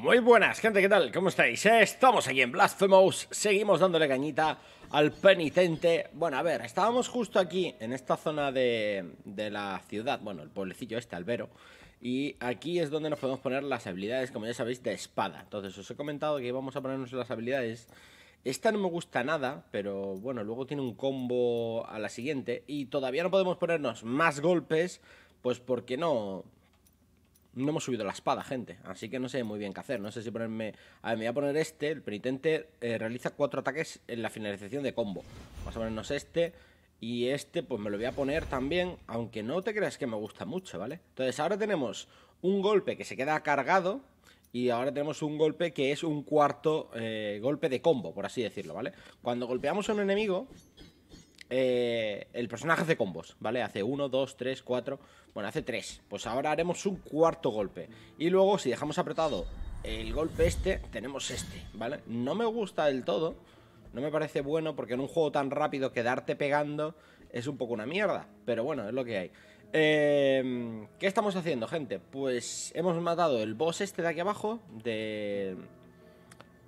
Muy buenas, gente, ¿qué tal? ¿Cómo estáis? Estamos aquí en Blasphemous, seguimos dándole cañita al penitente. Bueno, a ver, estábamos justo aquí, en esta zona de, de la ciudad, bueno, el pueblecillo este, Albero, y aquí es donde nos podemos poner las habilidades, como ya sabéis, de espada. Entonces, os he comentado que íbamos a ponernos las habilidades. Esta no me gusta nada, pero bueno, luego tiene un combo a la siguiente, y todavía no podemos ponernos más golpes, pues porque no, no hemos subido la espada, gente. Así que no sé muy bien qué hacer. No sé si ponerme... A ver, me voy a poner este. El penitente eh, realiza cuatro ataques en la finalización de combo. Vamos a ponernos este. Y este, pues me lo voy a poner también. Aunque no te creas que me gusta mucho, ¿vale? Entonces ahora tenemos un golpe que se queda cargado. Y ahora tenemos un golpe que es un cuarto eh, golpe de combo, por así decirlo, ¿vale? Cuando golpeamos a un enemigo, eh, el personaje hace combos, ¿vale? Hace 1, 2, 3, 4. Bueno, hace 3. Pues ahora haremos un cuarto golpe. Y luego, si dejamos apretado el golpe este, tenemos este, ¿vale? No me gusta del todo. No me parece bueno porque en un juego tan rápido quedarte pegando es un poco una mierda. Pero bueno, es lo que hay. Eh, ¿Qué estamos haciendo, gente? Pues hemos matado el boss este de aquí abajo, de,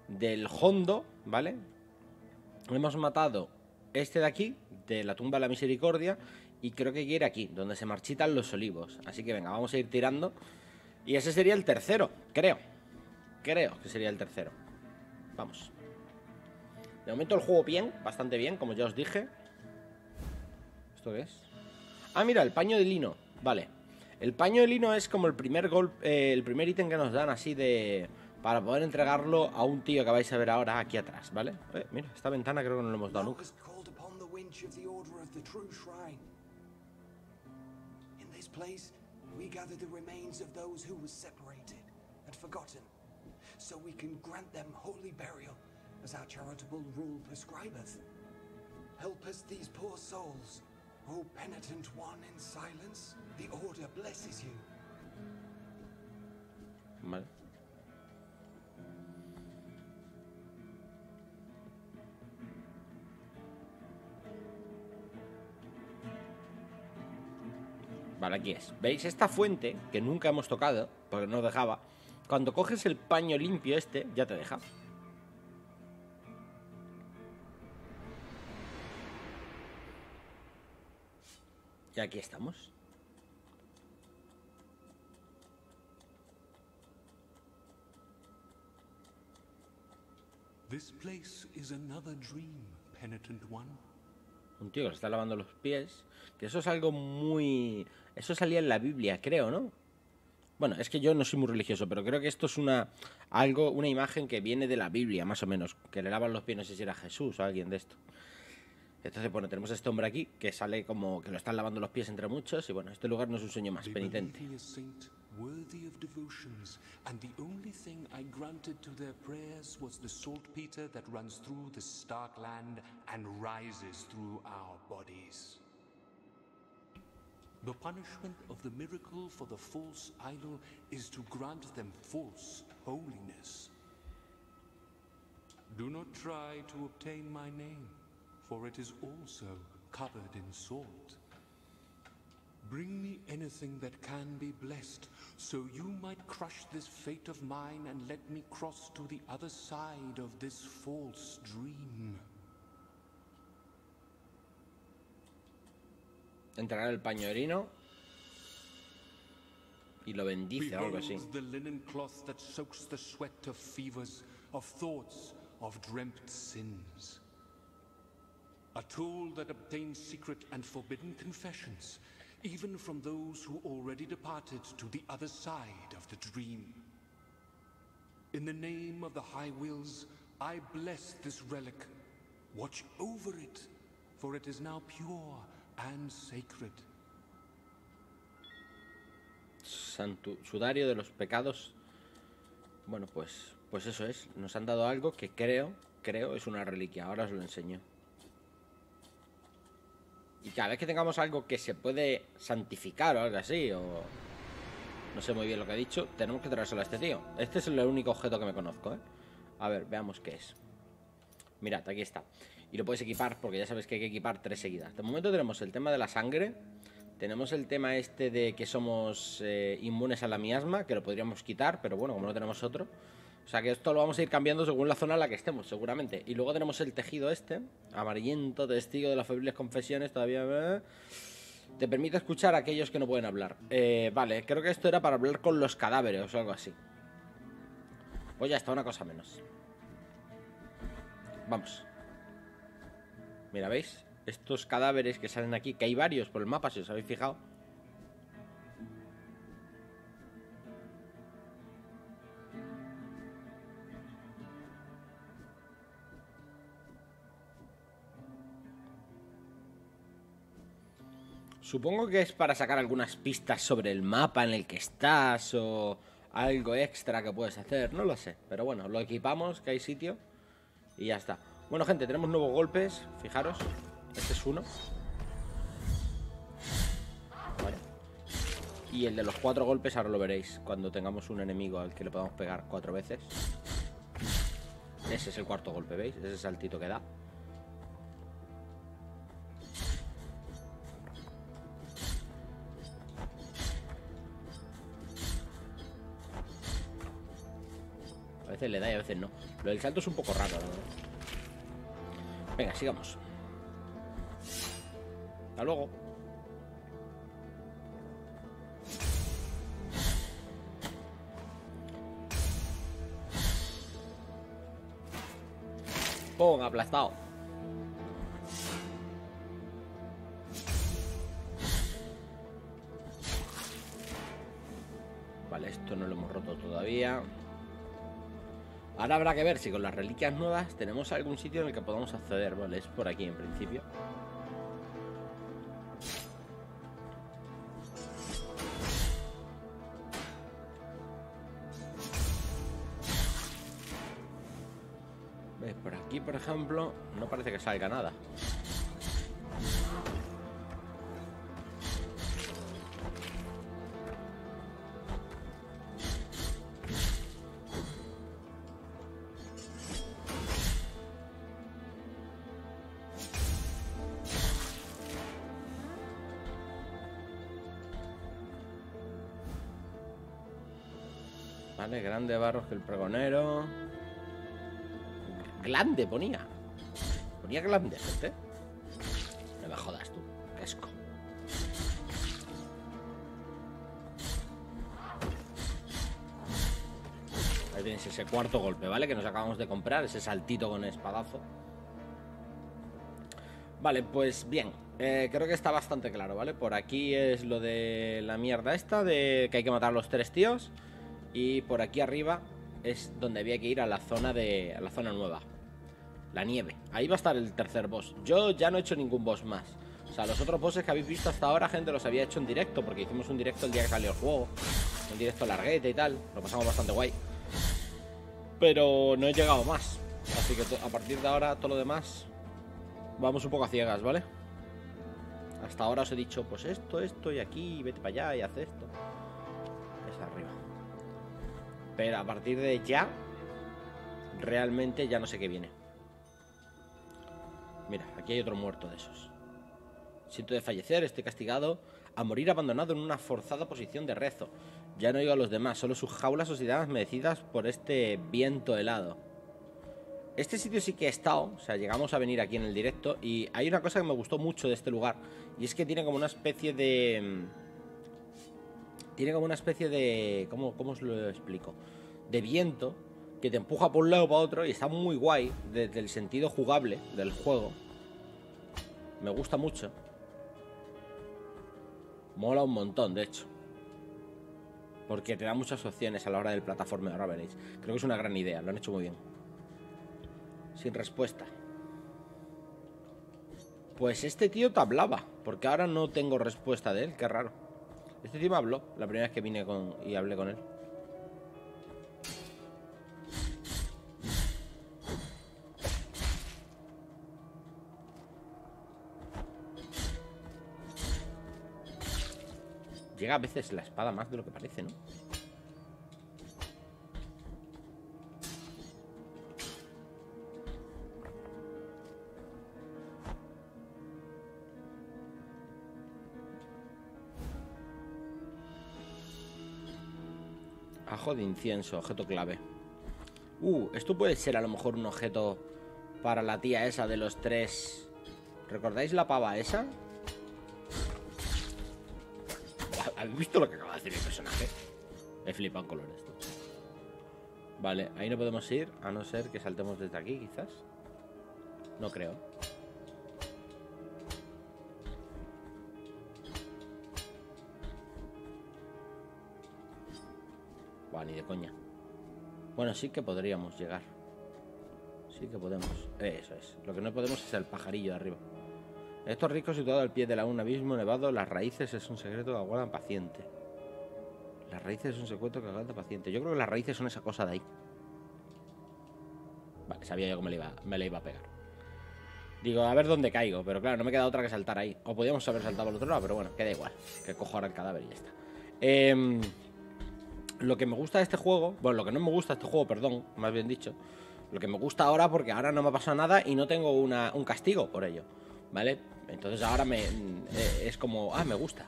del Hondo, ¿vale? Hemos matado este de aquí, de la tumba de la misericordia, y creo que quiere aquí, donde se marchitan los olivos. Así que venga, vamos a ir tirando. Y ese sería el tercero, creo. Creo que sería el tercero. Vamos. De momento el juego bien, bastante bien, como ya os dije. ¿Esto qué es? Ah, mira, el paño de lino. Vale. El paño de lino es como el primer golpe, eh, el primer ítem que nos dan así de para poder entregarlo a un tío que vais a ver ahora aquí atrás, ¿vale? Eh, mira, esta ventana creo que no lo hemos dado nunca. Place, we gather the remains of those who were separated and forgotten, so we can grant them holy burial as our charitable rule prescribeth. Help us these poor souls. O penitent one in silence, the Order blesses you. Vale, aquí es. ¿Veis? Esta fuente, que nunca hemos tocado, porque no dejaba, cuando coges el paño limpio este, ya te deja. Y aquí estamos. This place is another dream, penitent one un tío que se está lavando los pies, que eso es algo muy... Eso salía en la Biblia, creo, ¿no? Bueno, es que yo no soy muy religioso, pero creo que esto es una algo, una imagen que viene de la Biblia, más o menos, que le lavan los pies, no sé si era Jesús o alguien de esto. Entonces, bueno, tenemos a este hombre aquí que sale como que lo están lavando los pies entre muchos y bueno, este lugar no es un sueño más penitente. Worthy of devotions, and the only thing I granted to their prayers was the saltpeter that runs through the stark land and rises through our bodies. The punishment of the miracle for the false idol is to grant them false holiness. Do not try to obtain my name, for it is also covered in salt. Bring me anything that can be blessed, so you might crush this fate of mine and let me cross to the other side of this false dream. Entrará el pañuelino y lo bendice o algo así. the linen cloth that soaks the sweat of fevers, of thoughts, of dreamt sins. A tool that obtains secret and forbidden confessions even from those who already departed to the other side of the dream. In the name of the High Wills, I bless this relic. Watch over it, for it is now pure and sacred. Santu sudario de los pecados. Bueno, pues, pues eso es. Nos han dado algo que creo, creo es una reliquia. Ahora os lo enseño. Y cada vez que tengamos algo que se puede santificar o algo así, o no sé muy bien lo que ha dicho, tenemos que traérselo a este tío. Este es el único objeto que me conozco, ¿eh? A ver, veamos qué es. Mirad, aquí está. Y lo puedes equipar porque ya sabes que hay que equipar tres seguidas. De momento tenemos el tema de la sangre, Tenemos el tema este de que somos eh, inmunes a la miasma, que lo podríamos quitar, pero bueno, como no tenemos otro. O sea que esto lo vamos a ir cambiando según la zona en la que estemos, seguramente. Y luego tenemos el tejido este, amarillento, testigo de las febriles confesiones, todavía... Eh, te permite escuchar a aquellos que no pueden hablar. Eh, vale, creo que esto era para hablar con los cadáveres o algo así. Pues ya está, una cosa menos. Vamos. Mira, ¿veis? Estos cadáveres que salen aquí, que hay varios por el mapa, si os habéis fijado. Supongo que es para sacar algunas pistas sobre el mapa en el que estás o algo extra que puedes hacer, no lo sé. Pero bueno, lo equipamos, que hay sitio y ya está. Bueno, gente, tenemos nuevos golpes, fijaros. Este es uno. Vale. Y el de los cuatro golpes ahora lo veréis cuando tengamos un enemigo al que le podamos pegar cuatro veces. Ese es el cuarto golpe, ¿veis? Ese saltito que da. Le da y a veces no. Lo del salto es un poco raro, Venga, sigamos. Hasta luego. ¡Pum! Aplastado. Vale, esto no lo hemos roto todavía. Ahora habrá que ver si con las reliquias nuevas tenemos algún sitio en el que podamos acceder. Vale, es por aquí en principio. ¿Ves? Por aquí, por ejemplo, no parece que salga nada. Grande Barros que el pregonero. Glande ponía. Ponía glande, gente. No me jodas tú. Qué asco. Ahí tienes ese cuarto golpe, ¿vale? Que nos acabamos de comprar, ese saltito con espadazo. Vale, pues bien. Eh, creo que está bastante claro, ¿vale? Por aquí es lo de la mierda esta, de que hay que matar a los tres tíos. Y por aquí arriba es donde había que ir a la zona de a la zona nueva. La nieve. Ahí va a estar el tercer boss. Yo ya no he hecho ningún boss más. O sea, los otros bosses que habéis visto hasta ahora, gente, los había hecho en directo, porque hicimos un directo el día que salió el juego. Un directo larguete y tal. Lo pasamos bastante guay. Pero no he llegado más. Así que a partir de ahora, todo lo demás, vamos un poco a ciegas, ¿vale? Hasta ahora os he dicho, pues esto, esto y aquí, vete para allá y haz esto. Es arriba. Pero a partir de ya, realmente ya no sé qué viene. Mira, aquí hay otro muerto de esos. Siento de fallecer, estoy castigado a morir abandonado en una forzada posición de rezo. Ya no oigo a los demás, solo sus jaulas oxidadas merecidas por este viento helado. Este sitio sí que he estado, o sea, llegamos a venir aquí en el directo y hay una cosa que me gustó mucho de este lugar y es que tiene como una especie de tiene como una especie de. ¿Cómo, cómo os lo explico? De viento que te empuja por un lado para otro y está muy guay desde el sentido jugable del juego. Me gusta mucho. Mola un montón, de hecho. Porque te da muchas opciones a la hora del plataforma, ahora veréis. Creo que es una gran idea, lo han hecho muy bien. Sin respuesta. Pues este tío te hablaba, porque ahora no tengo respuesta de él, qué raro. Este me habló la primera vez que vine con, y hablé con él. Llega a veces la espada más de lo que parece, ¿no? De incienso, objeto clave. Uh, esto puede ser a lo mejor un objeto para la tía esa de los tres. ¿Recordáis la pava esa? ¿Habéis visto lo que acaba de hacer mi personaje? He flipado color esto. Vale, ahí no podemos ir, a no ser que saltemos desde aquí, quizás. No creo. Ni de coña. Bueno, sí que podríamos llegar. Sí que podemos. Eso es. Lo que no podemos es el pajarillo de arriba. Estos ricos situado al pie de la un abismo nevado, las raíces es un secreto que aguardan paciente. Las raíces es un secreto que aguardan paciente. Yo creo que las raíces son esa cosa de ahí. Vale, sabía yo que me le iba, me iba a pegar. Digo, a ver dónde caigo, pero claro, no me queda otra que saltar ahí. O podíamos haber saltado al otro lado, pero bueno, queda igual. Que cojo ahora el cadáver y ya está. Eh, lo que me gusta de este juego, bueno, lo que no me gusta de este juego, perdón, más bien dicho, lo que me gusta ahora porque ahora no me ha pasado nada y no tengo un castigo por ello, ¿vale? Entonces ahora me eh, es como, ah, me gusta,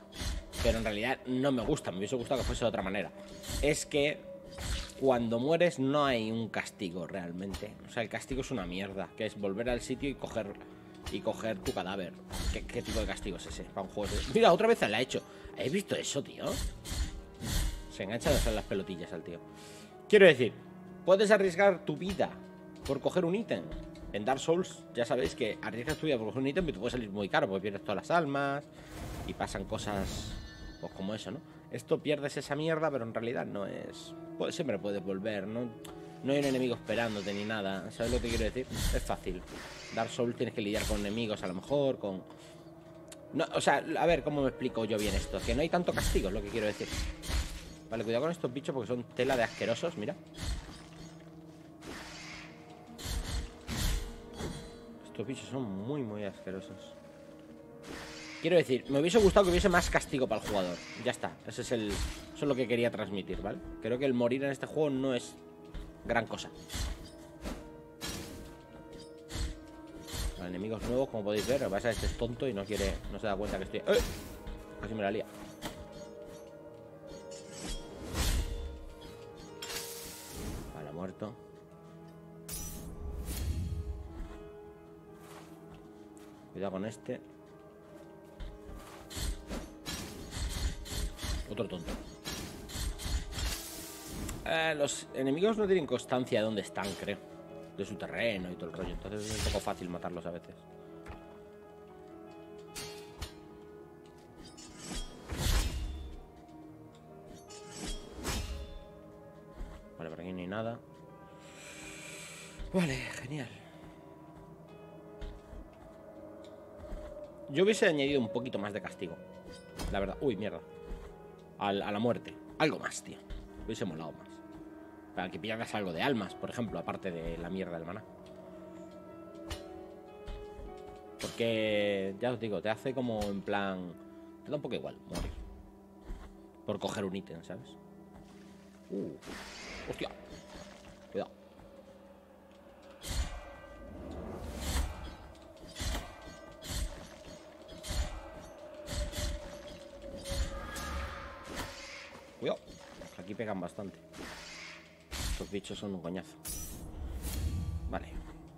pero en realidad no me gusta, me hubiese gustado que fuese de otra manera. Es que cuando mueres no hay un castigo realmente, o sea, el castigo es una mierda, que es volver al sitio y coger y coger tu cadáver. ¿Qué, tipo de castigo es ese para un juego? Mira, otra vez la he hecho. ¿Habéis visto eso, tío? Se engancha hacer las pelotillas al tío. Quiero decir, puedes arriesgar tu vida por coger un ítem. En Dark Souls ya sabéis que arriesgas tu vida por coger un ítem y te puede salir muy caro porque pierdes todas las almas y pasan cosas pues como eso, ¿no? Esto pierdes esa mierda, pero en realidad no es... Pues siempre puedes volver, ¿no? No hay un enemigo esperándote ni nada. ¿Sabes lo que quiero decir? Es fácil. Dark Souls tienes que lidiar con enemigos a lo mejor, con... No, o sea, a ver, ¿cómo me explico yo bien esto? Que no hay tanto castigo, es lo que quiero decir. Vale, cuidado con estos bichos porque son tela de asquerosos, mira. Estos bichos son muy, muy asquerosos. Quiero decir, me hubiese gustado que hubiese más castigo para el jugador. Ya está, ese es el, eso es lo que quería transmitir, ¿vale? Creo que el morir en este juego no es gran cosa. Enemigos nuevos, como podéis ver, pasa este es tonto y no quiere, no se da cuenta que estoy... ¡Eh! Casi me la lía. Cuidado con este. Otro tonto. Eh, los enemigos no tienen constancia de dónde están, creo. De su terreno y todo el rollo. Entonces es un poco fácil matarlos a veces. Yo hubiese añadido un poquito más de castigo. La verdad. Uy, mierda. a la muerte. Algo más, tío. Hubiese molado más. Para que pierdas algo de almas, por ejemplo, aparte de la mierda del maná. Porque, ya os digo, te hace como en plan... Te da un poco igual morir. Por coger un ítem, ¿sabes? Uh, hostia. Aquí pegan bastante. Estos bichos son un coñazo. Vale,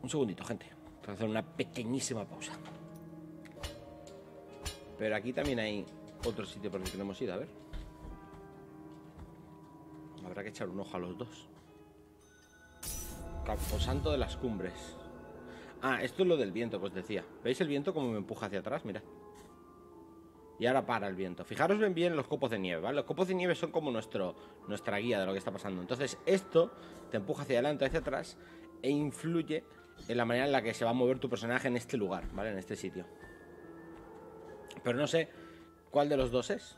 un segundito, gente. Tengo que hacer una pequeñísima pausa. Pero aquí también hay otro sitio por el que no hemos ido, a ver. Habrá que echar un ojo a los dos. Camposanto de las cumbres. Ah, esto es lo del viento pues decía. ¿Veis el viento como me empuja hacia atrás? Mira. Y ahora para el viento. Fijaros bien bien los copos de nieve, ¿vale? Los copos de nieve son como nuestro, nuestra guía de lo que está pasando. Entonces esto te empuja hacia adelante, hacia atrás e influye en la manera en la que se va a mover tu personaje en este lugar, ¿vale? En este sitio. Pero no sé cuál de los dos es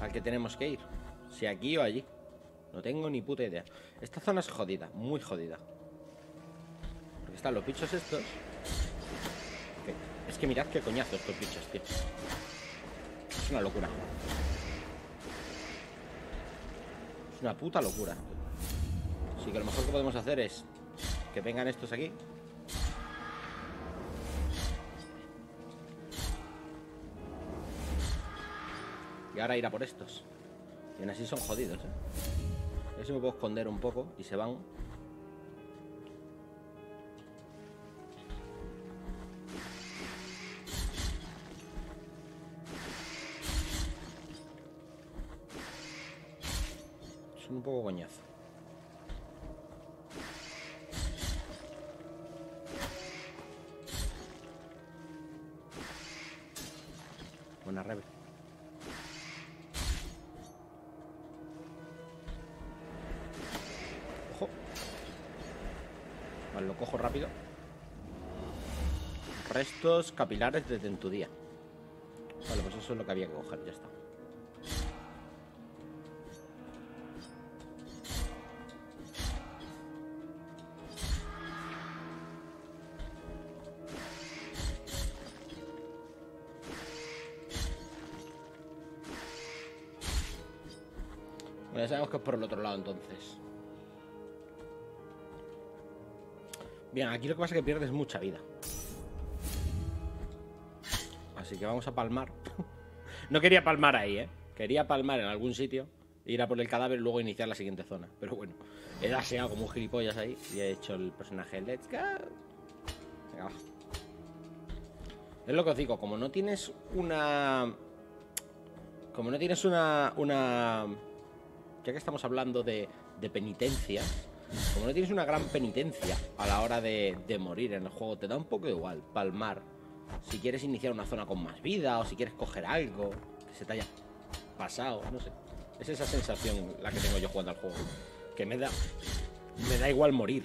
al que tenemos que ir. Si aquí o allí. No tengo ni puta idea. Esta zona es jodida, muy jodida. Porque están los bichos estos es que mirad qué coñazo estos bichos, tío. Es una locura. Es una puta locura. Así que lo mejor que podemos hacer es que vengan estos aquí. Y ahora ir a por estos. Y así son jodidos, ¿eh? Si me puedo esconder un poco y se van. Un poco coñazo. Buena rebe. Ojo. Vale, lo cojo rápido. Restos capilares de dentudía. Vale, pues eso es lo que había que coger, ya está. Entonces. Bien, aquí lo que pasa es que pierdes mucha vida. Así que vamos a palmar. no quería palmar ahí, ¿eh? Quería palmar en algún sitio, ir a por el cadáver y luego iniciar la siguiente zona. Pero bueno, he daseado como un gilipollas ahí y he hecho el personaje Let's Go. Venga. Es lo que os digo, como no tienes una... Como no tienes una... una... Ya que estamos hablando de, de penitencia, como no tienes una gran penitencia a la hora de, de morir en el juego, te da un poco igual palmar si quieres iniciar una zona con más vida o si quieres coger algo que se te haya pasado, no sé. Es esa sensación la que tengo yo jugando al juego. Que me da, me da igual morir.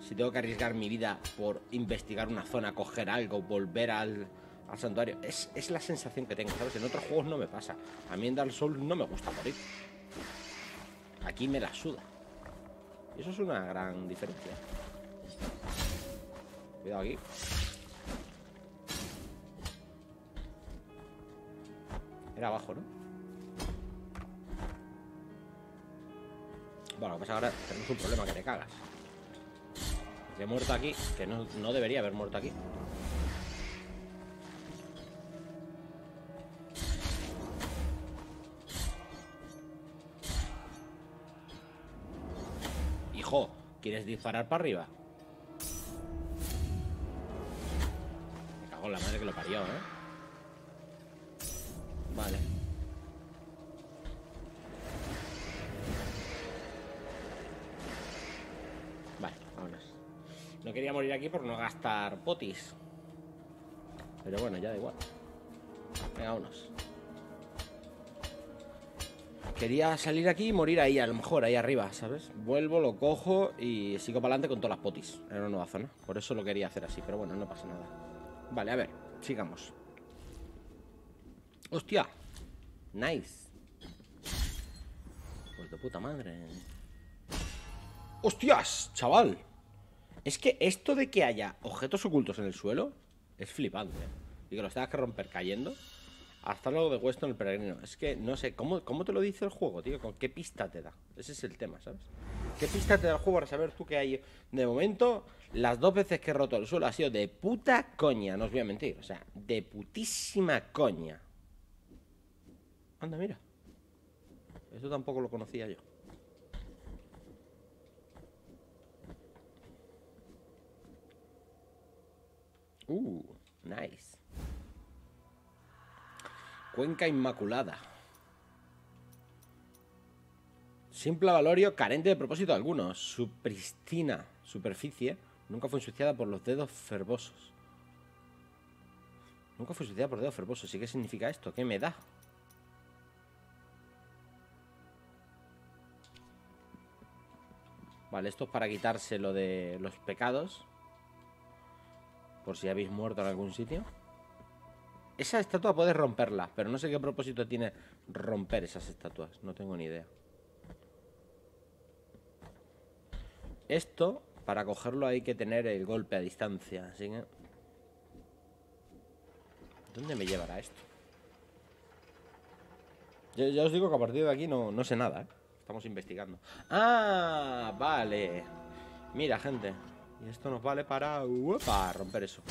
Si tengo que arriesgar mi vida por investigar una zona, coger algo, volver al, al santuario. Es, la sensación que tengo, ¿sabes? En otros juegos no me pasa. A mí en Dark Souls no me gusta morir. Aquí me la suda. Eso es una gran diferencia. Cuidado aquí. Era abajo, ¿no? Bueno, lo que pasa ahora tenemos un problema que te cagas. He muerto aquí, que no debería haber muerto aquí. ¿Quieres disparar para arriba? Me cago en la madre que lo parió, ¿eh? Vale. Vale, vámonos. No quería morir aquí por no gastar potis. Pero bueno, ya da igual. Venga, vámonos. Quería salir aquí y morir ahí, a lo mejor, ahí arriba, ¿sabes? Vuelvo, lo cojo y sigo para adelante con todas las potis en una nueva zona. Por eso lo quería hacer así, pero bueno, no pasa nada. Vale, a ver, sigamos. ¡Hostia! Nice. Pues de puta madre. ¡Hostias, chaval! Es que esto de que haya objetos ocultos en el suelo es flipante. Y que los tengas que romper cayendo. Luego de Weston el peregrino. Es que no sé, ¿cómo, ¿cómo te lo dice el juego, tío? ¿Con qué pista te da? Ese es el tema, ¿sabes? ¿Qué pista te da el juego para saber tú que hay? De momento, las dos veces que he roto el suelo ha sido de puta coña, no os voy a mentir. O sea, de putísima coña. Anda, mira. Esto tampoco lo conocía yo. Uh, nice. Cuenca Inmaculada. Simple valorio carente de propósito alguno. Su pristina superficie nunca fue ensuciada por los dedos fervosos. Nunca fue ensuciada por dedos fervosos. ¿Y qué significa esto? ¿Qué me da? Vale, esto es para quitarse lo de los pecados. Por si habéis muerto en algún sitio. Esa estatua puedes romperla, pero no sé qué propósito tiene romper esas estatuas. No tengo ni idea. Esto, para cogerlo hay que tener el golpe a distancia. Así que... ¿Dónde me llevará esto? Ya, os digo que a partir de aquí no, no sé nada, ¿eh? Estamos investigando. ¡Ah! Vale. Mira, gente. Y esto nos vale para... Para romper eso.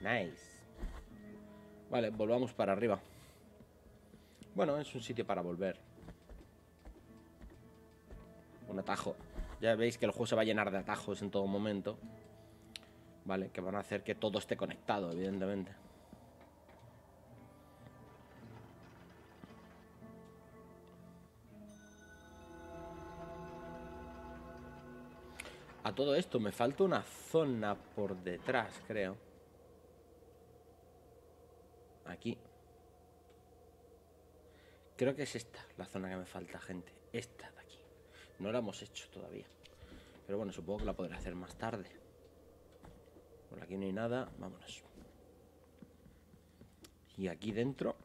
Nice. Vale, volvamos para arriba. Bueno, es un sitio para volver. Un atajo. Ya veis que el juego se va a llenar de atajos en todo momento. Vale, que van a hacer que todo esté conectado, evidentemente. A todo esto me falta una zona por detrás, creo. Aquí. Creo que es esta la zona que me falta, gente. Esta de aquí. No la hemos hecho todavía. Pero bueno, supongo que la podré hacer más tarde. Por aquí no hay nada. Vámonos. Y aquí dentro...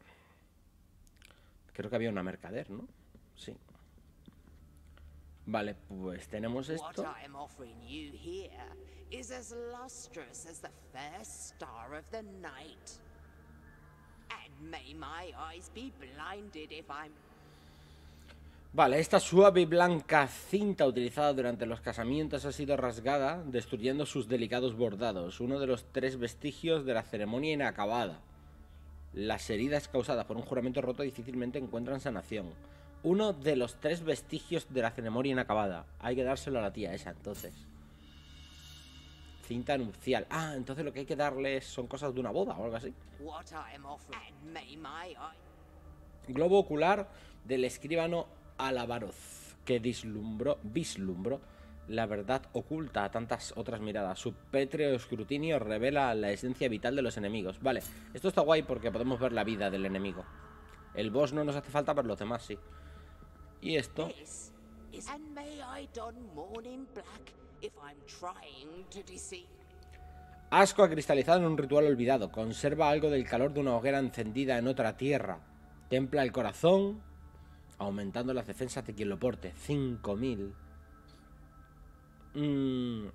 Creo que había una mercader, ¿no? Sí. Vale, pues tenemos esto. What may my eyes be blinded if I'm Vale, esta suave y blanca cinta utilizada durante los casamientos ha sido rasgada, destruyendo sus delicados bordados, uno de los tres vestigios de la ceremonia inacabada. Las heridas causadas por un juramento roto difícilmente encuentran sanación. Uno de los tres vestigios de la ceremonia inacabada. Hay que dárselo a la tía esa, entonces. Cinta nupcial. Ah, entonces lo que hay que darle son cosas de una boda o algo así. Globo ocular del escribano Alabaroz, que vislumbró, vislumbró la verdad oculta a tantas otras miradas. Su pétreo escrutinio revela la esencia vital de los enemigos. Vale, esto está guay porque podemos ver la vida del enemigo. El boss no nos hace falta, pero los demás sí. Y esto, this is and may I don mourning black asco cristalizado en un ritual olvidado. Conserva algo del calor de una hoguera encendida en otra tierra. Templa el corazón, aumentando las defensas de quien lo porte. 5000. Mm.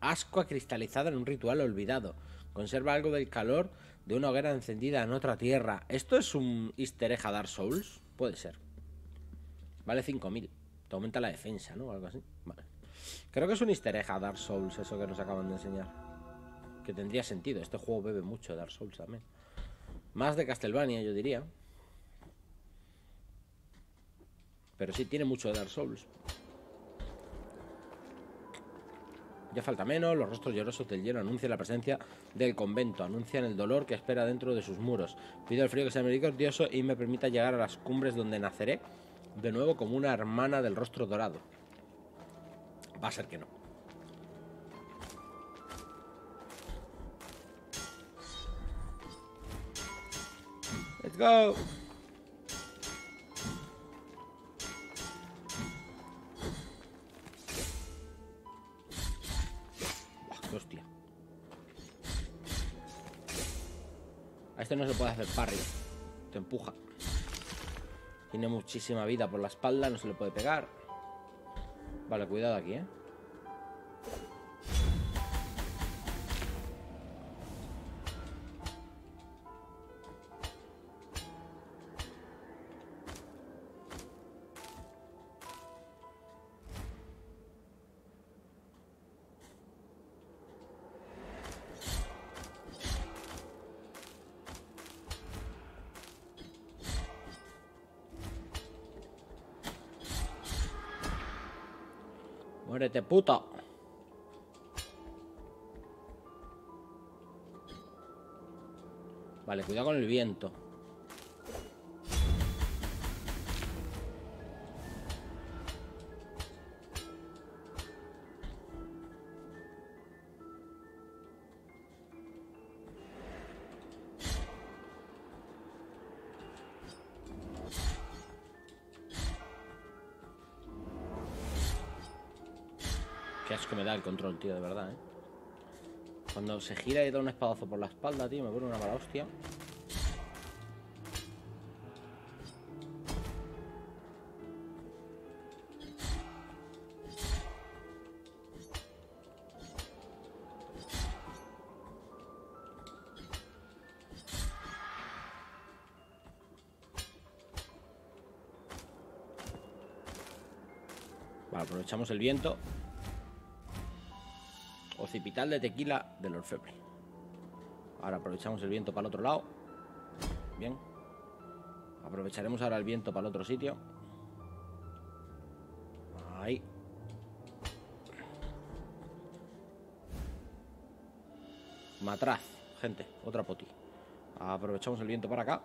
Ascua cristalizada en un ritual olvidado. Conserva algo del calor de una hoguera encendida en otra tierra. ¿Esto es un easter egg a Dark Souls? Puede ser. Vale 5000. Te aumenta la defensa, ¿no? Algo así. Creo que es un easter Dark Souls, eso que nos acaban de enseñar. Que tendría sentido. Este juego bebe mucho Dark Souls también. Más de Castlevania, yo diría. Pero sí, tiene mucho Dark Souls. Ya falta menos, los rostros llorosos del hielo anuncian la presencia del convento, anuncian el dolor que espera dentro de sus muros. Pido al frío que sea misericordioso y me permita llegar a las cumbres donde naceré de nuevo como una hermana del rostro dorado. Va a ser que no. Let's go. Hostia. A este no se puede hacer parry. Te empuja. Tiene muchísima vida por la espalda, no se le puede pegar. Vale, cuidado aquí, ¿eh? Muérete, puto. Vale, cuidado con el viento. Qué asco me da el control, tío, de verdad, ¿eh? Cuando se gira y da un espadazo por la espalda, tío, me pone una mala hostia. Vale, aprovechamos el viento. Occipital de tequila del orfebre. Ahora aprovechamos el viento para el otro lado. Bien. Aprovecharemos ahora el viento para el otro sitio. Ahí. Matraz, gente. Otra poti. Aprovechamos el viento para acá.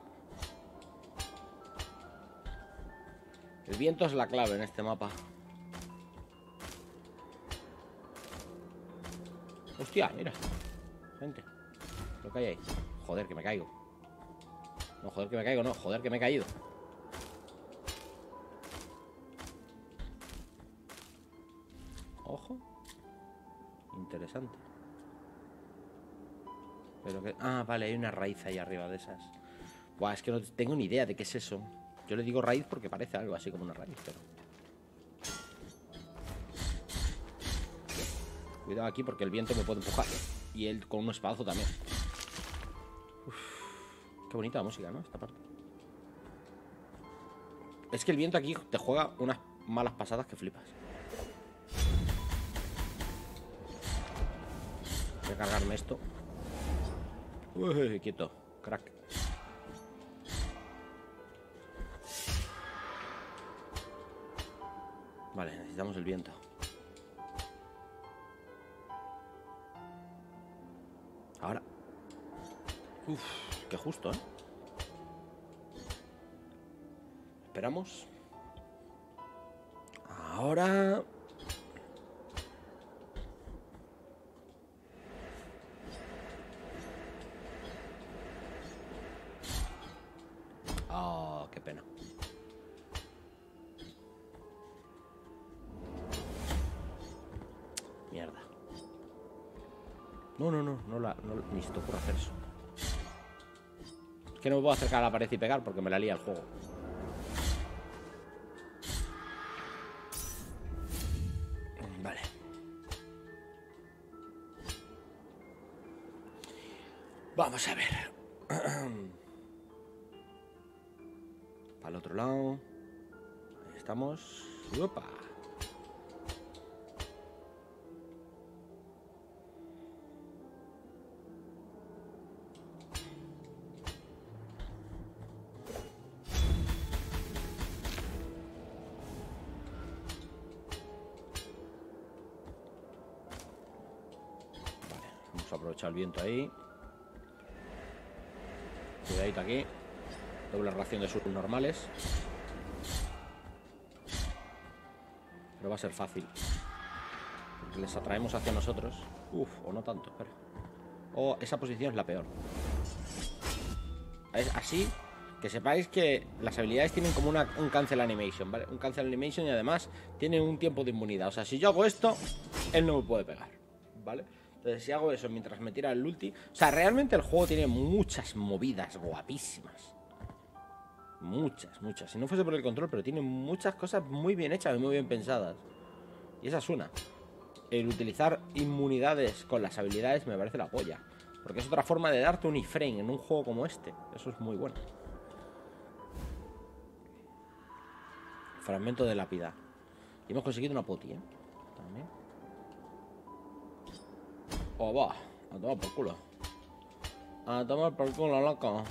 El viento es la clave en este mapa. Hostia, mira. Gente. Lo que hay ahí. Joder, que me caigo. No, joder, que me caigo, no. Joder, que me he caído. Ojo. Interesante. Pero que... Ah, vale, hay una raíz ahí arriba de esas. Buah, es que no tengo ni idea de qué es eso. Yo le digo raíz porque parece algo así como una raíz, pero... Cuidado aquí porque el viento me puede empujar. Y él con un espadazo también. Uf, qué bonita la música, ¿no? Esta parte. Es que el viento aquí te juega unas malas pasadas que flipas. Voy a cargarme esto. Uy, quieto, crack. Vale, necesitamos el viento. Ahora. Uf, qué justo, ¿eh? Esperamos. Ahora... no, la, no ni se te ocurre hacer eso. Es que no me puedo acercar a la pared y pegar porque me la lía el juego. Aprovechar el viento ahí. Cuidadito aquí. Doble ración de subnormales. Pero va a ser fácil. Porque les atraemos hacia nosotros. Uf, o no tanto, espera. O esa posición es la peor. Es así que sepáis que las habilidades tienen como una, un cancel animation, ¿vale? Un cancel animation y además tienen un tiempo de inmunidad. O sea, si yo hago esto, él no me puede pegar, ¿vale? Entonces, si hago eso mientras me tira el ulti... O sea, realmente el juego tiene muchas movidas guapísimas. Muchas, muchas. Si no fuese por el control, pero tiene muchas cosas muy bien hechas y muy bien pensadas. Y esa es una. El utilizar inmunidades con las habilidades me parece la polla. Porque es otra forma de darte un iframe en un juego como este. Eso es muy bueno. Fragmento de lápida. Y hemos conseguido una poti, ¿eh? También. Oh, va. A tomar por culo. A tomar por culo, loco.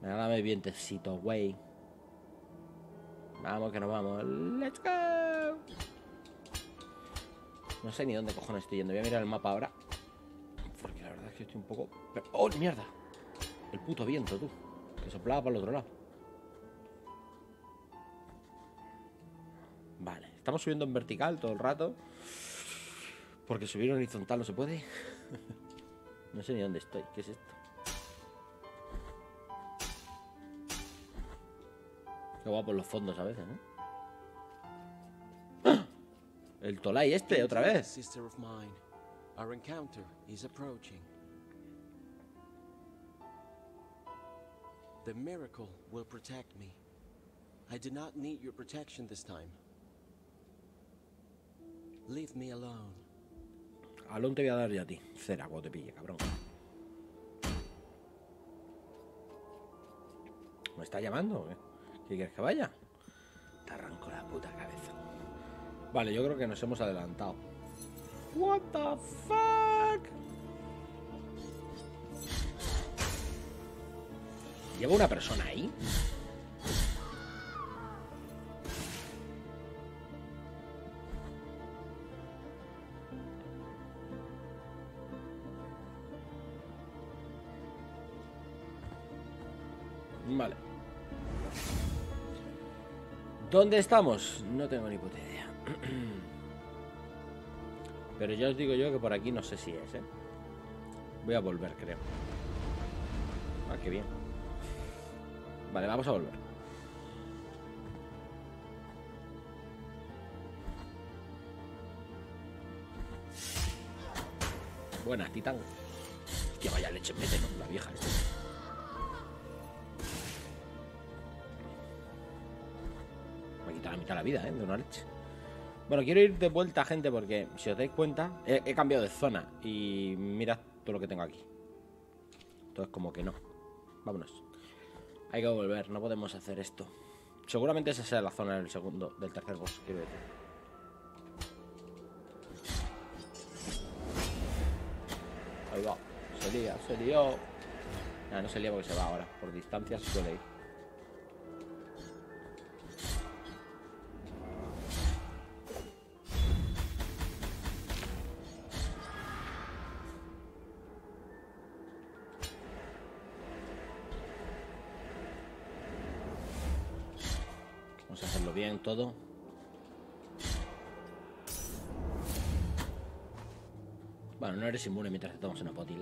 Venga, dame vientecito, güey. Vamos, que nos vamos. ¡Let's go! No sé ni dónde cojones estoy yendo. Voy a mirar el mapa ahora. Porque la verdad es que estoy un poco... ¡Oh, mierda! El puto viento, tú. Que soplaba para el otro lado. Estamos subiendo en vertical todo el rato. Porque subir en horizontal no se puede. no sé ni dónde estoy. ¿Qué es esto? Qué guapo los fondos a veces, ¿no? ¡Ah! El Tolai este, otra vez. Sister of mine, our encounter is approaching. The miracle will protect me. I do not need your protection this time. Leave me alone. Alón te voy a dar yo a ti. Cera, cuando te pille, cabrón. ¿Me está llamando? qué? ¿Qué quieres que vaya? Te arranco la puta cabeza. Vale, yo creo que nos hemos adelantado. What the fuck? ¿Lleva una persona ahí? ¿Dónde estamos? No tengo ni puta idea. Pero ya os digo yo que por aquí no sé si es, ¿eh? Voy a volver, creo. Ah, qué bien. Vale, vamos a volver. Buenas, titán. Hostia, vaya leche mete. La vieja esta. La vida, ¿eh? De una leche. Bueno, quiero ir de vuelta, gente, porque si os dais cuenta, he, cambiado de zona y mirad todo lo que tengo aquí. Entonces, como que no. Vámonos. Hay que volver, no podemos hacer esto. Seguramente esa sea la zona del segundo, del tercer boss, quiero decir. Ahí va. Se lía, se lió. Nah, no se lía porque se va ahora. Por distancia suele ir. Bueno, no eres inmune mientras te tomas una poti.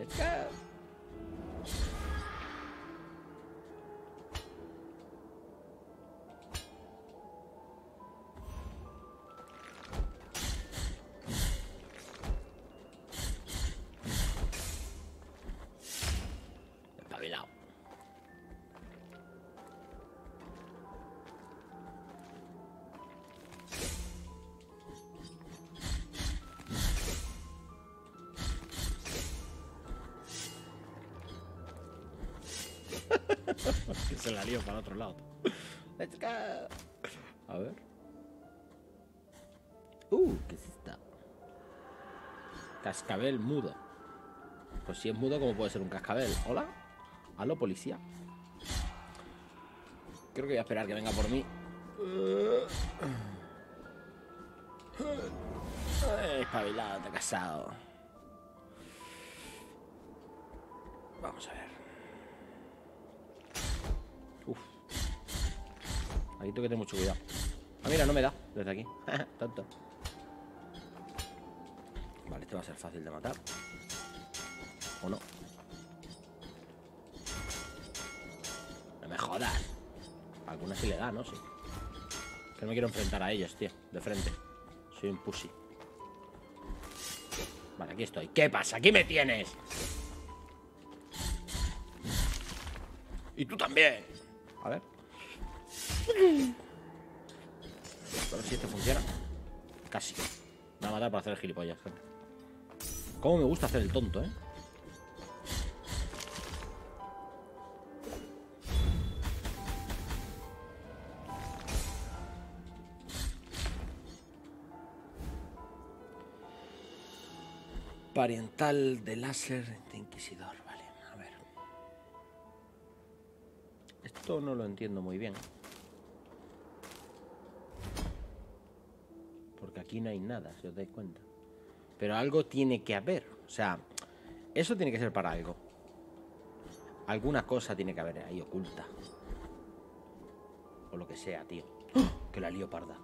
Se la lío para otro lado. Let's go. A ver. Uh, ¿qué es esta? Cascabel mudo. Pues si es mudo, ¿cómo puede ser un cascabel? ¿Hola? ¿Aló, policía? Creo que voy a esperar que venga por mí. Ay, espabilado, te casado. Aquí tengo que tener mucho cuidado. Ah, mira, no me da desde aquí. Tonto. Vale, este va a ser fácil de matar. ¿O no? No me jodas. Alguna sí le da, ¿no? Sí. Que no me quiero enfrentar a ellos, tío. De frente. Soy un pussy. Vale, aquí estoy. ¿Qué pasa? Aquí me tienes. Y tú también. A ver. A ver si esto funciona. Casi. Me va a para hacer el gilipollas. gente. Cómo me gusta hacer el tonto, ¿eh? Pariental de láser de Inquisidor, vale. A ver. Esto no lo entiendo muy bien. Porque aquí no hay nada, si os dais cuenta. Pero algo tiene que haber. O sea, eso tiene que ser para algo. Alguna cosa tiene que haber ahí oculta. O lo que sea, tío. ¡Oh! Que la lío parda.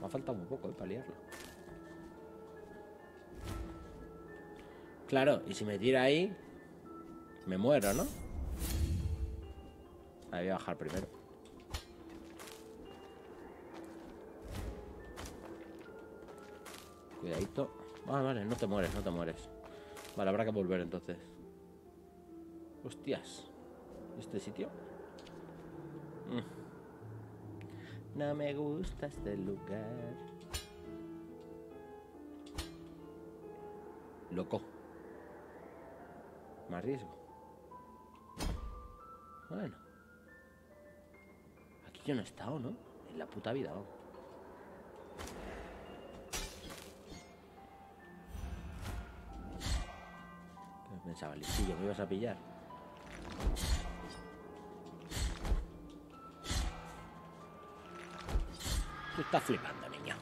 Me ha faltado un poco, eh, para liarla. Claro, y si me tira ahí, me muero, ¿no? Ahí voy a bajar primero. Cuidadito. Vale, vale, no te mueres, no te mueres. Vale, habrá que volver entonces. Hostias. ¿Este sitio? Mm. No me gusta este lugar. Loco. Más riesgo. Bueno yo no he estado, ¿no? En la puta vida, vamos. Pensaba, listillo, me ibas a pillar. Tú estás flipando, niño.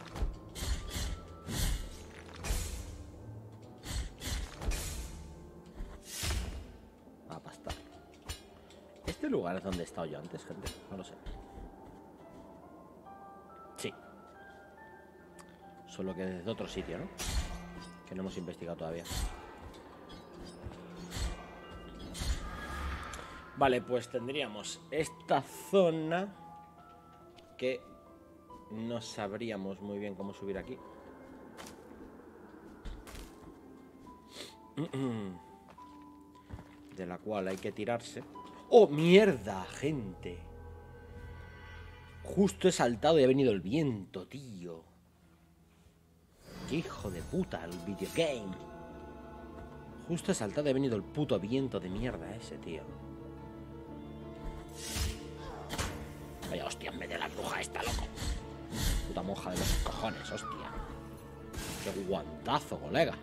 Va A ah, pastar. ¿Este lugar es donde he estado yo antes, gente? No lo sé. Solo que desde otro sitio, ¿no? Que no hemos investigado todavía. Vale, pues tendríamos esta zona que no sabríamos muy bien cómo subir aquí. De la cual hay que tirarse. ¡Oh, mierda, gente! Justo he saltado y ha venido el viento, tío. ¡Qué hijo de puta el videogame! Justo saltado ha venido el puto viento de mierda ese, tío. Vaya hostia, me de la bruja esta, loco. Puta monja de los cojones, hostia. Qué guantazo, colega.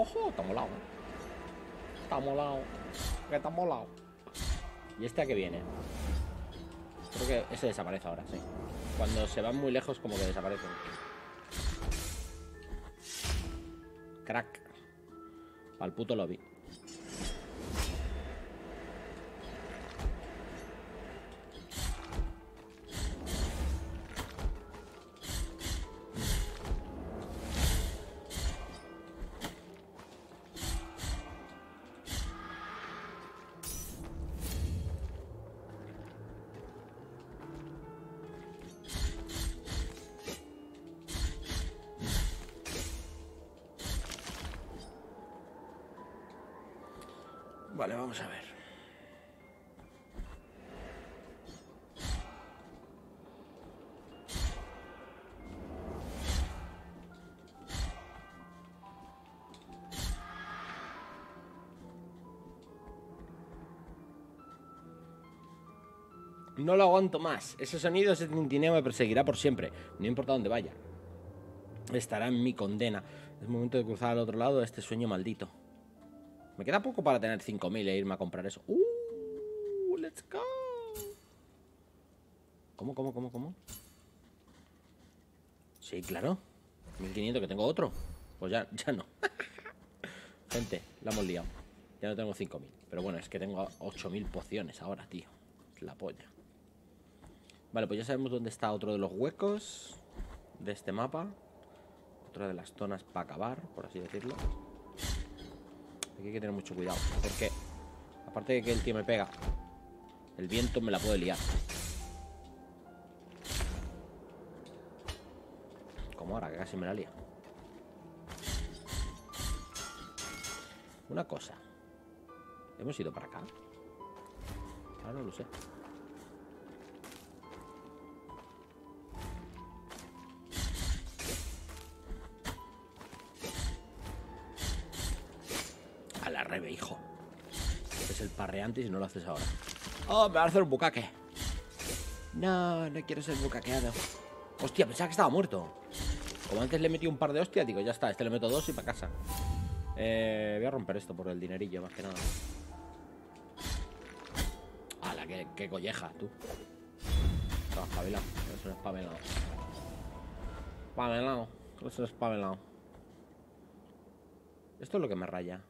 Jojo, está molado. Está molado. Que está molado. ¿Y este a qué viene? Creo que ese desaparece ahora, sí. Cuando se van muy lejos, como que desaparecen. Crack. Al puto lobby. No lo aguanto más. Ese sonido, ese tintineo me perseguirá por siempre, no importa dónde vaya. Estará en mi condena. Es momento de cruzar al otro lado de este sueño maldito. Me queda poco para tener 5.000 e irme a comprar eso. ¡Uh! ¡Let's go! ¿Cómo, cómo, cómo, cómo? Sí, claro. 1.500, que tengo otro. Pues ya, ya no. Gente, la hemos liado. Ya no tengo 5.000. Pero bueno, es que tengo 8.000 pociones ahora, tío. Es la polla. Vale, pues ya sabemos dónde está otro de los huecos de este mapa. Otra de las zonas para acabar, por así decirlo. Aquí hay que tener mucho cuidado. Porque, aparte de que el tío me pega, el viento me la puede liar. Como ahora, que casi me la lía. Una cosa. ¿Hemos ido para acá? Ah, no lo sé. Es el parreante si no lo haces ahora. Oh, me va a hacer un bucaque. No, no quiero ser bucaqueado. Hostia, pensaba que estaba muerto. Como antes le metí un par de hostias, digo, ya está, este le meto dos y para casa. Eh, voy a romper esto por el dinerillo, más que nada. ¡Hala, qué, qué colleja, tú! Estaba espabilado, es un espabilado. Espabilado, es un espabilado. Esto es lo que me raya.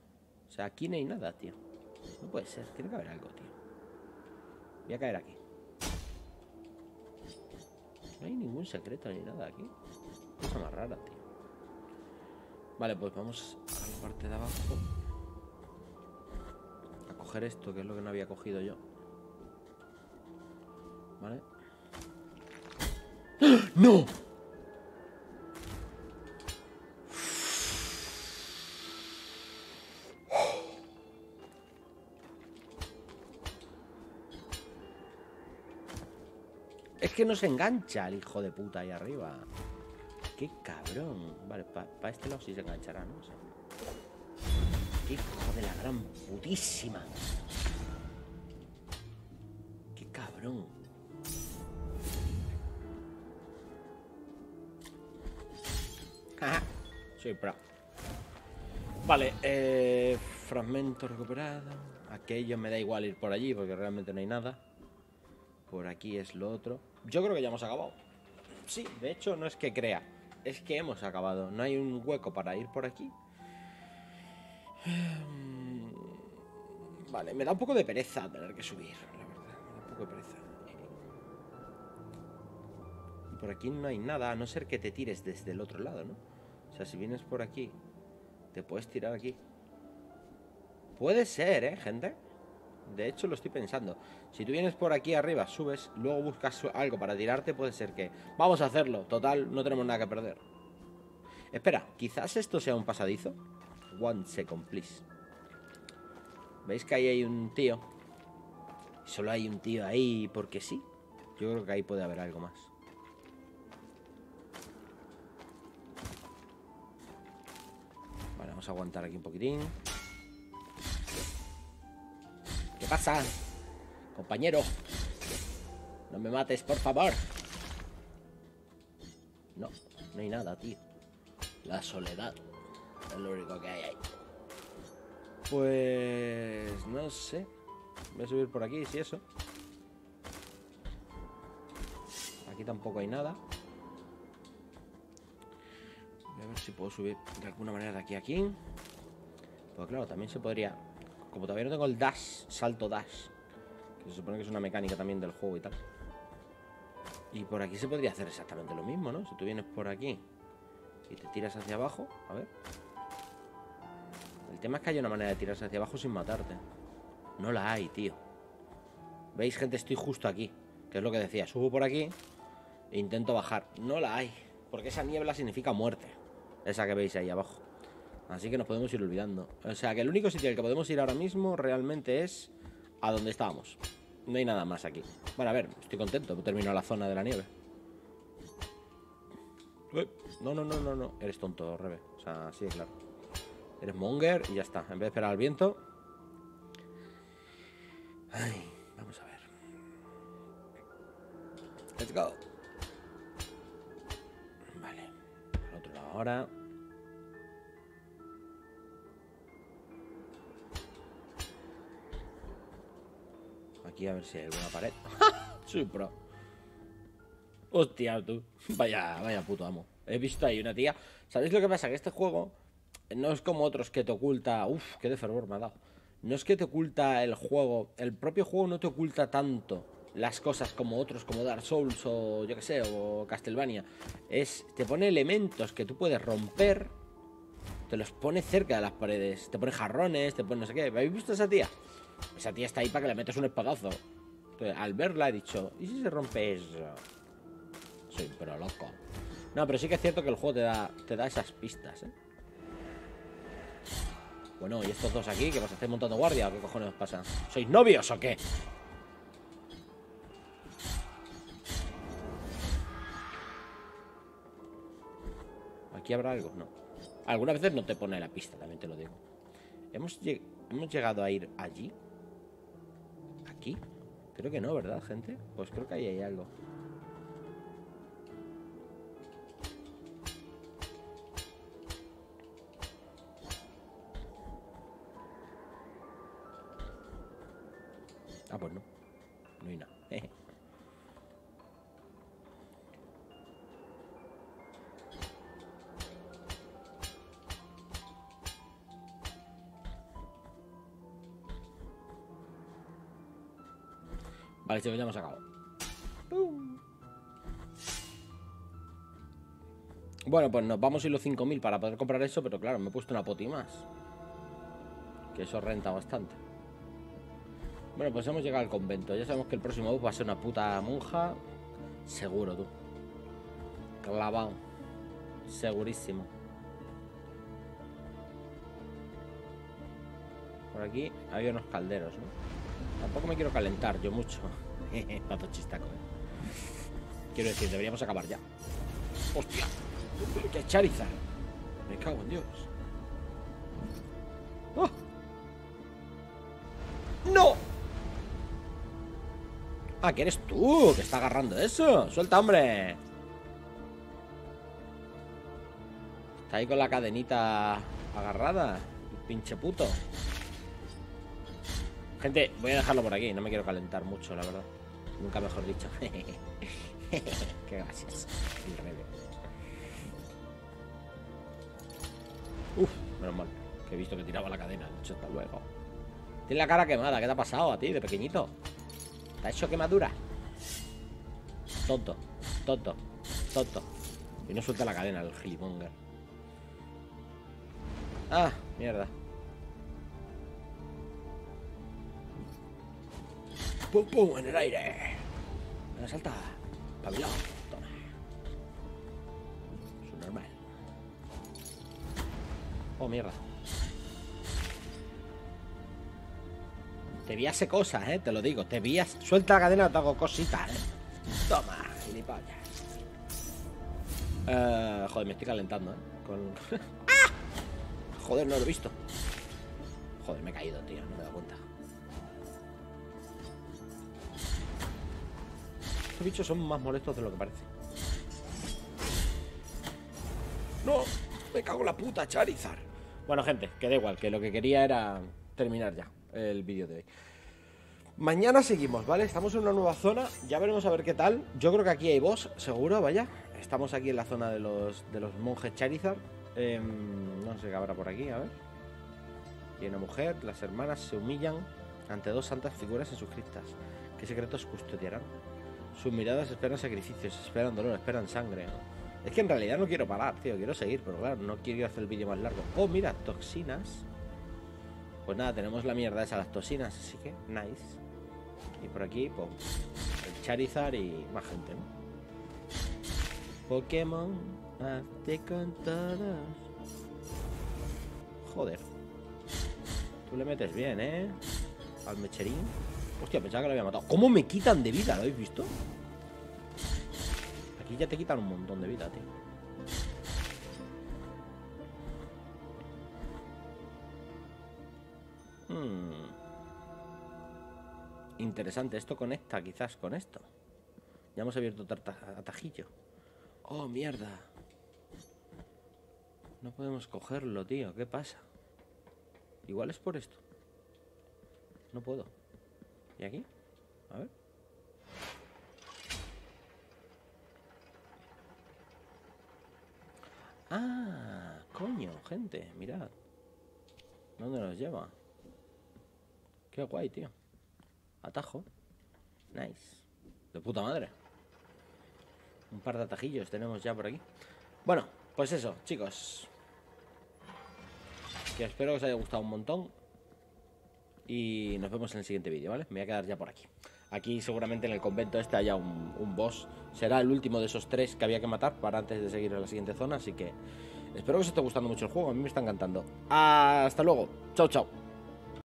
O sea, aquí no hay nada, tío. No puede ser, tiene que haber algo, tío. Voy a caer aquí. No hay ningún secreto ni nada aquí. Cosa más rara, tío. Vale, pues vamos a la parte de abajo. A coger esto, que es lo que no había cogido yo. ¿Vale? ¡Ah! ¡No! Es que no se engancha el hijo de puta ahí arriba. Qué cabrón. Vale, para este lado sí se enganchará, ¿no? Qué hijo de la gran putísima. Qué cabrón. Soy pro. Vale, eh... fragmento recuperado. Aquello me da igual ir por allí porque realmente no hay nada. Por aquí es lo otro. Yo creo que ya hemos acabado. Sí, de hecho no es que crea. Es que hemos acabado. No hay un hueco para ir por aquí. Vale, me da un poco de pereza tener que subir, la verdad. Me da un poco de pereza. Por aquí no hay nada, a no ser que te tires desde el otro lado, ¿no? O sea, si vienes por aquí, te puedes tirar aquí. Puede ser, ¿eh, gente? De hecho, lo estoy pensando. Si tú vienes por aquí arriba, subes, luego buscas algo para tirarte, puede ser que... Vamos a hacerlo. Total, no tenemos nada que perder. Espera, quizás esto sea un pasadizo. One second, please. ¿Veis que ahí hay un tío? Solo hay un tío ahí porque sí. Yo creo que ahí puede haber algo más. Vale, vamos a aguantar aquí un poquitín. ¿Qué pasa? Compañero. No me mates, por favor. No, no hay nada, tío. La soledad. Es lo único que hay ahí. Pues... No sé. Voy a subir por aquí, si eso. Aquí tampoco hay nada. Voy a ver si puedo subir de alguna manera de aquí a aquí. Pues claro, también se podría... Como todavía no tengo el dash, salto dash. Que se supone que es una mecánica también del juego y tal. Y por aquí se podría hacer exactamente lo mismo, ¿no? Si tú vienes por aquí y te tiras hacia abajo, a ver. El tema es que hay una manera de tirarse hacia abajo sin matarte. No la hay, tío. ¿Veis, gente? Estoy justo aquí. Que es lo que decía. Subo por aquí e intento bajar. No la hay. Porque esa niebla significa muerte. Esa que veis ahí abajo. Así que nos podemos ir olvidando. O sea, que el único sitio al que podemos ir ahora mismo realmente es a donde estábamos. No hay nada más aquí. Bueno, a ver, estoy contento. He terminado la zona de la nieve. No, no, no, no, no. Eres tonto, Rebe. O sea, sí, claro. Eres monger y ya está. En vez de esperar al viento. Ay, vamos a ver. Let's go. Vale. Al otro lado ahora. Aquí a ver si hay alguna pared. Soy pro. Hostia, tú. Vaya, vaya puto amo. He visto ahí una tía. ¿Sabéis lo que pasa? Que este juego no es como otros que te oculta. Uf, qué de fervor me ha dado. No es que te oculta el juego. El propio juego no te oculta tanto las cosas como otros, como Dark Souls o yo que sé, o Castlevania. Es. Te pone elementos que tú puedes romper. Te los pone cerca de las paredes. Te pone jarrones, te pone no sé qué. ¿Habéis visto esa tía? Esa tía está ahí para que le metas un espadazo. Entonces, al verla he dicho, ¿y si se rompe eso? Soy pero loco. No, pero sí que es cierto que el juego te da, te da esas pistas, ¿eh? Bueno, ¿y estos dos aquí? ¿Qué vas a hacer montando guardia? ¿O qué cojones os pasa? ¿Sois novios o qué? ¿Aquí habrá algo? No. Algunas veces no te pone la pista, también te lo digo. ¿Hemos, lleg ¿Hemos llegado a ir allí? ¿Aquí? Creo que no, ¿verdad, gente? Pues creo que ahí hay algo. Ah, pues no. No hay nada. Vale, chicos, ya hemos acabado. Bueno, pues nos vamos a ir los 5.000 para poder comprar eso, pero claro, me he puesto una poti más. Que eso renta bastante. Bueno, pues hemos llegado al convento. Ya sabemos que el próximo bus va a ser una puta monja. Seguro, tú. Clavado. Segurísimo. Por aquí había unos calderos, ¿no? Tampoco me quiero calentar yo mucho. Pato chistaco. Quiero decir, deberíamos acabar ya. ¡Hostia! ¡Qué Charizard! Me cago en Dios. ¡Oh! ¡No! Ah, que eres tú, que está agarrando eso. Suelta, hombre. Está ahí con la cadenita agarrada. Pinche puto. Gente, voy a dejarlo por aquí. No me quiero calentar mucho, la verdad. Nunca mejor dicho. Qué gracias. Uf, menos mal. Que he visto que tiraba la cadena. Mucho hasta luego. Tienes la cara quemada. ¿Qué te ha pasado a ti de pequeñito? ¿Te ha hecho quemadura? Tonto, tonto, tonto. Y no suelta la cadena el gilimonger. Ah, mierda. ¡Pum, pum! En el aire. Venga, salta. Pabilón. Toma. Es normal. Oh, mierda. Te viase cosas, eh, te lo digo. Te vías. Suelta la cadena, te hago cositas, eh. Toma, gilipollas. Eh, joder, me estoy calentando, eh. Con. ¡Ah! Joder, no lo he visto. Joder, me he caído, tío. No me he dado cuenta. Estos bichos son más molestos de lo que parece. ¡No! ¡Me cago en la puta, Charizard! Bueno, gente, que da igual, que lo que quería era terminar ya el vídeo de hoy. Mañana seguimos, ¿vale? Estamos en una nueva zona, ya veremos a ver qué tal. Yo creo que aquí hay boss, seguro, vaya. Estamos aquí en la zona de los, de los monjes Charizard. Em, no sé qué habrá por aquí, a ver. Y una mujer, las hermanas se humillan ante dos santas figuras en sus criptas. ¿Qué secretos custodiarán? Sus miradas esperan sacrificios, esperan dolor, esperan sangre. Es que en realidad no quiero parar, tío, quiero seguir, pero claro, no quiero hacer el vídeo más largo. Oh, mira, toxinas. Pues nada, tenemos la mierda esa, las toxinas, así que nice. Y por aquí, pues, el Charizard y más gente, ¿no? Pokémon, hazte con todos. Joder. Tú le metes bien, ¿eh? Al mecherín. Hostia, pensaba que lo había matado. ¿Cómo me quitan de vida? ¿Lo habéis visto? Aquí ya te quitan un montón de vida, tío. Hmm. Interesante, esto conecta quizás con esto. Ya hemos abierto atajillo. Oh, mierda. No podemos cogerlo, tío. ¿Qué pasa? Igual es por esto. No puedo. ¿Y aquí? A ver. Ah, coño, gente, mirad. ¿Dónde nos lleva? Qué guay, tío. Atajo. Nice. De puta madre. Un par de atajillos tenemos ya por aquí. Bueno, pues eso, chicos. Que espero que os haya gustado un montón. Y nos vemos en el siguiente vídeo, ¿vale? Me voy a quedar ya por aquí. Aquí seguramente en el convento este haya un, un boss. Será el último de esos tres que había que matar para antes de seguir a la siguiente zona. Así que espero que os esté gustando mucho el juego. A mí me está encantando. Hasta luego. Chao, chao.